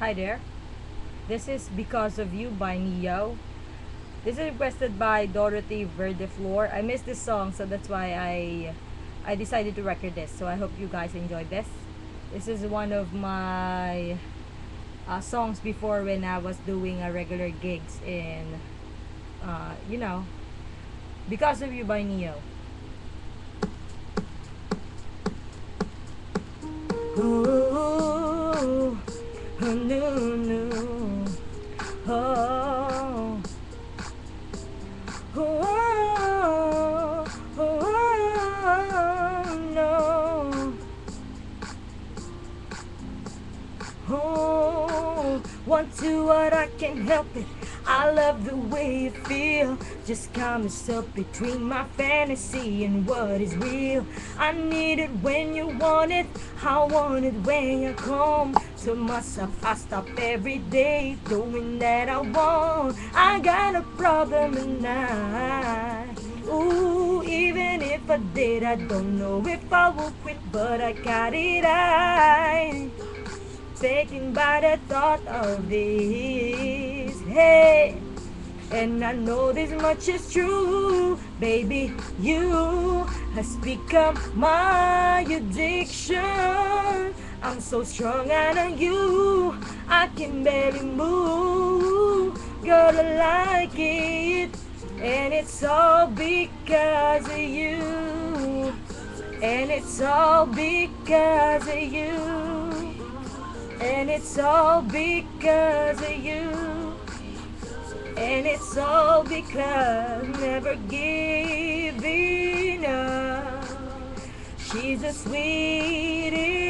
Hi there. This is Because of You by Ne-Yo. This is requested by Dorothy Verdeflor. I missed this song, so that's why I I decided to record this. So I hope you guys enjoy this. This is one of my uh, songs before when I was doing a regular gigs in, uh, you know, Because of You by Ne-Yo. Ooh, oh, no, no. Oh, want to what I can't help it. I love the way you feel. Just calm yourself between my fantasy and what is real. I need it when you want it. I want it when you come to myself. I stop every day doing that I want. I got a problem tonight. Ooh, even if I did, I don't know if I will quit, but I got it right taken by the thought of this. Hey, and I know this much is true, baby. You has become my addiction. I'm so strong out on you, I can barely move. Girl, I like it, and it's all because of you. And it's all because of you. And it's all because of you. And it's all because never giving up. She's the sweetest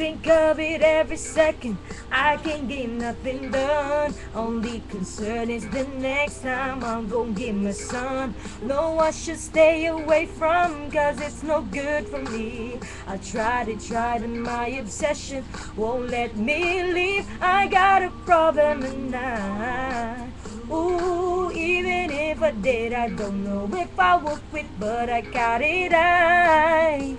Think of it every second. I can't get nothing done. Only concern is the next time I'm gonna get my son. No, I should stay away from, cause it's no good for me. I tried it, tried, and my obsession won't let me leave. I got a problem tonight. Ooh, even if I did, I don't know if I would quit, but I got it right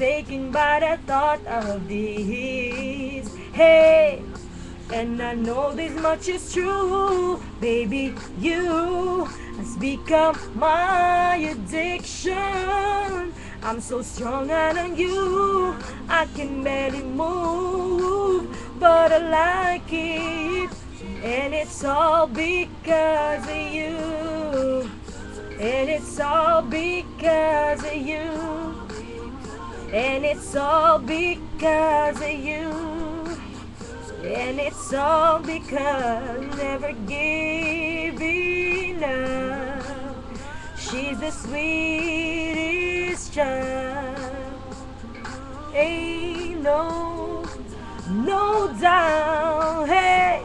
taken by the thought of these. Hey, and I know this much is true, baby. You has become my addiction. I'm so strong on you, I can barely move, but I like it, and it's all because of you, and it's all because of you. And it's all because of you. And it's all because never giving up. She's the sweetest child. Ain't no, no doubt. Hey,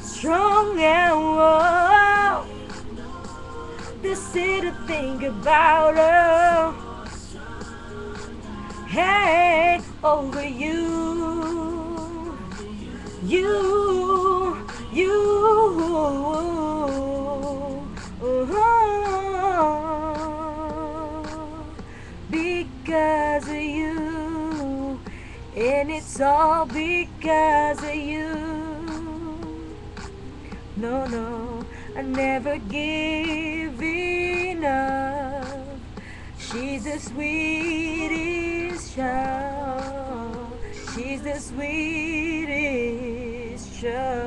strong and wild. This is to think about her hey over you. You you. Uh-huh. Because of you. And it's all because of you. No no. I never give enough. She's a sweetest child. She's the sweetest child.